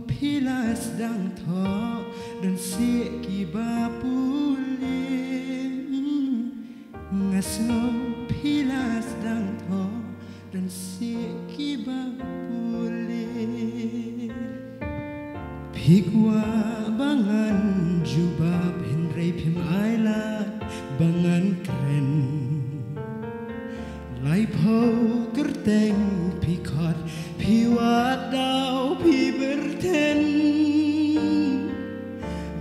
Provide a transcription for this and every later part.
ngau pilas dang tho dan si ki ba puli Ngas ngau pilas dang tho dan si ki ba puli Pikwa bangan jubab henrei pim aila bangan kren Lai phâu kerteng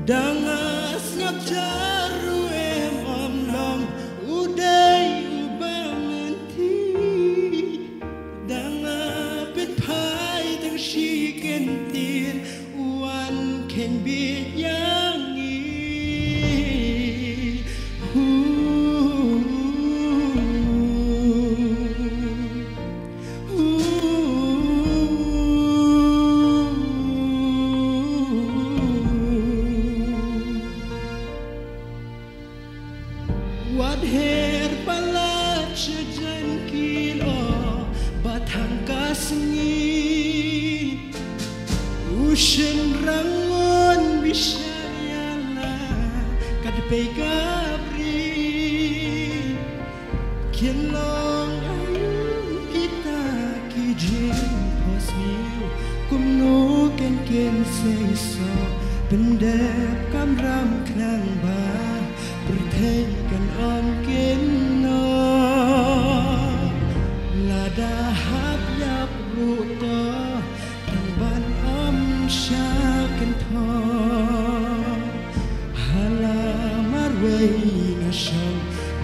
Dangasnya caru emam nam Udai uba menti Danga pet pai tang shi ken tir Uan ken biya yang her palat sejan kilo, batang kasngi Ushen rangon bisyayala kadpe kabri Kienlong ayun kita kijin posniu kumno ken ken say so pendep kamram knang ba berthei kan om ken no lada hap yap ru to tang ban om sha ken tho hala marwei na sham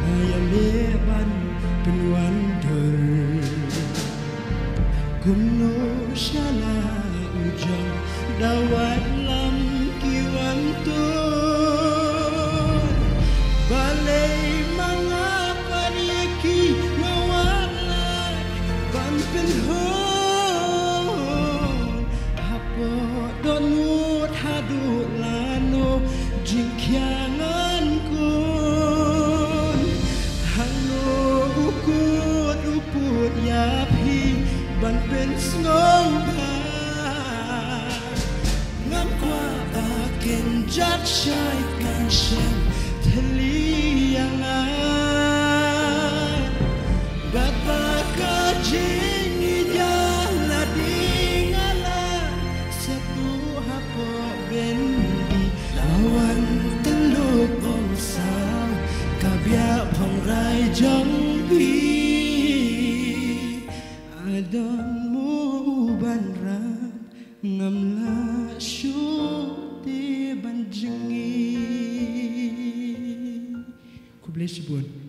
na ya le ban pen xa dur kumno shala đã dawat lam kiwan tu tôi. Pen ngắm qua ngam kwa akin trái shai kan shem thali yang ai baba ka jing ya la ding ala satu hapo bendi lawan teluk ong sa kabya phong rai Kublish bun.